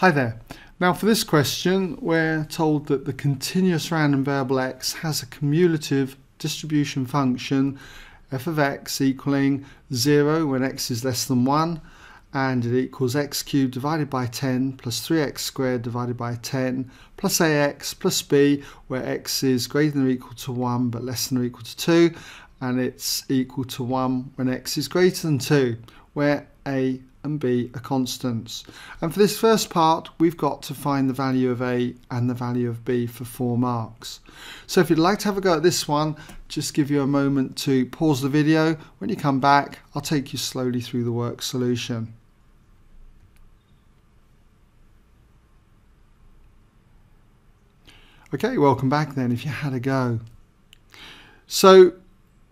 Hi there. Now for this question, we're told that the continuous random variable x has a cumulative distribution function f of x equaling 0 when x is less than 1 and it equals x cubed divided by 10 plus 3x squared divided by 10 plus ax plus b where x is greater than or equal to 1 but less than or equal to 2 and it's equal to 1 when x is greater than 2 where a and b are constants. And for this first part, we've got to find the value of a and the value of b for four marks. So if you'd like to have a go at this one, just give you a moment to pause the video. When you come back, I'll take you slowly through the work solution. Okay, welcome back then if you had a go. So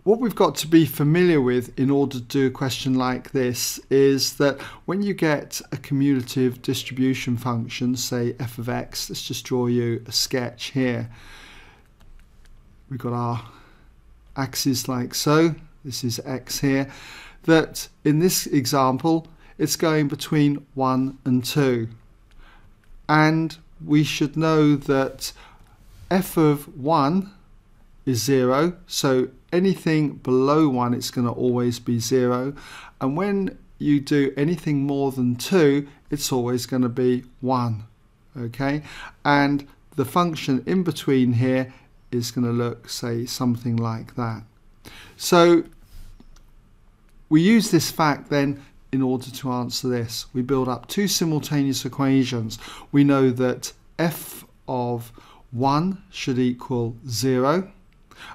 what we've got to be familiar with in order to do a question like this is that when you get a cumulative distribution function, say f of x, let's just draw you a sketch here. We've got our axis like so, this is x here, that in this example it's going between 1 and 2. And we should know that f of 1 is 0, so anything below 1 it's going to always be 0 and when you do anything more than 2 it's always going to be 1 okay? And the function in between here is going to look say something like that. So we use this fact then in order to answer this. We build up two simultaneous equations. We know that f of 1 should equal 0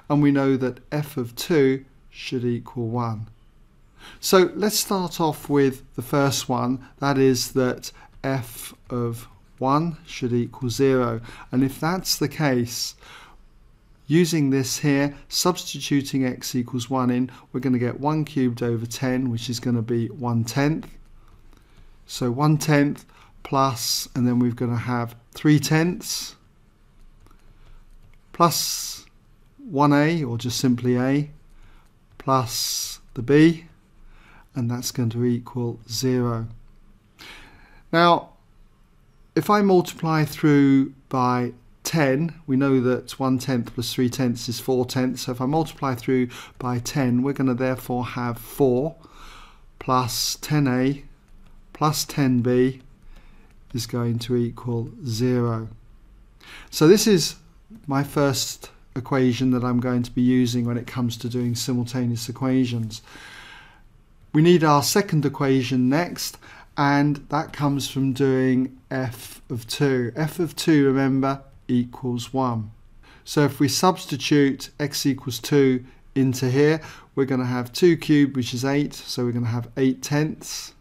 and we know that f of 2 should equal 1. So let's start off with the first one, that is that f of 1 should equal 0. And if that's the case, using this here, substituting x equals 1 in, we're going to get 1 cubed over 10, which is going to be 1 tenth. So 1 tenth plus, and then we're going to have 3 tenths plus 1a or just simply a plus the b and that's going to equal 0. Now if I multiply through by 10 we know that 1 tenth plus 3 tenths is 4 tenths so if I multiply through by 10 we're going to therefore have 4 plus 10a plus 10b is going to equal 0. So this is my first equation that I'm going to be using when it comes to doing simultaneous equations. We need our second equation next and that comes from doing f of 2. f of 2 remember equals 1. So if we substitute x equals 2 into here we're going to have 2 cubed which is 8 so we're going to have 8 tenths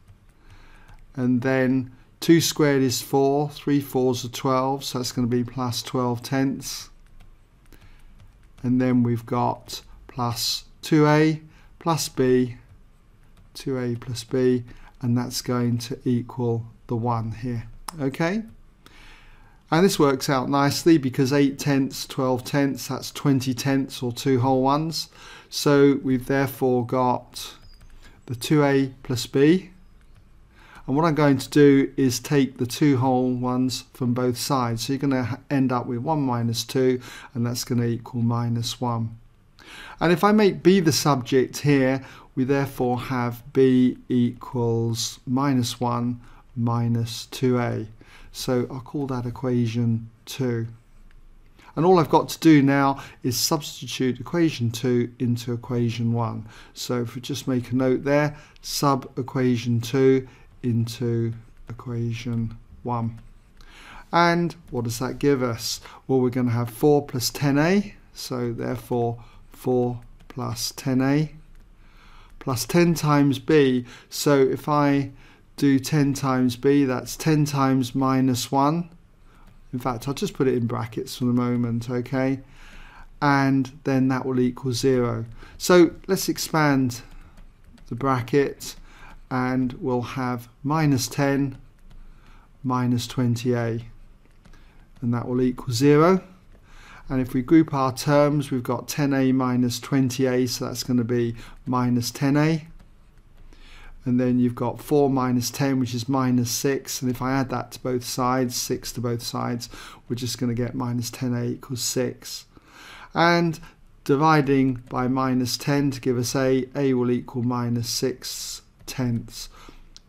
and then 2 squared is 4, 3 fours are 12 so that's going to be plus 12 tenths and then we've got plus 2a plus b 2a plus b and that's going to equal the 1 here okay? And this works out nicely because 8 tenths 12 tenths that's 20 tenths or 2 whole ones. So we've therefore got the 2a plus b and what I'm going to do is take the two whole ones from both sides. So you're going to end up with 1 minus 2 and that's going to equal minus 1. And if I make b the subject here, we therefore have b equals minus 1 minus 2a. So I'll call that equation 2. And all I've got to do now is substitute equation 2 into equation 1. So if we just make a note there, sub equation 2 into equation 1. And what does that give us? Well, we're going to have 4 plus 10a, so therefore 4 plus 10a plus 10 times b. So if I do 10 times b, that's 10 times minus 1. In fact, I'll just put it in brackets for the moment, okay? And then that will equal 0. So let's expand the bracket and we'll have minus 10 minus 20a and that will equal 0 and if we group our terms we've got 10a minus 20a so that's going to be minus 10a and then you've got 4 minus 10 which is minus 6 and if I add that to both sides 6 to both sides we're just going to get minus 10a equals 6 and dividing by minus 10 to give us a a will equal minus 6 tenths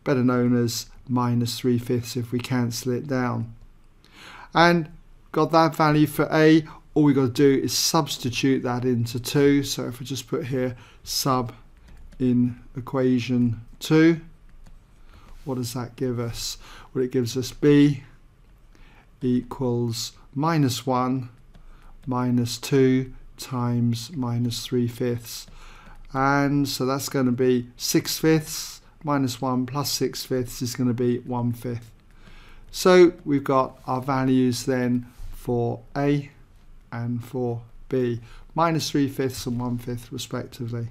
better known as minus 3 fifths if we cancel it down and got that value for a all we got to do is substitute that into 2 so if we just put here sub in equation 2. What does that give us? Well, it gives us b equals minus 1 minus 2 times minus 3 fifths. And so that's going to be 6 fifths minus 1 plus 6 fifths is going to be 1 fifth. So we've got our values then for A and for B, minus 3 fifths and 1 fifth respectively.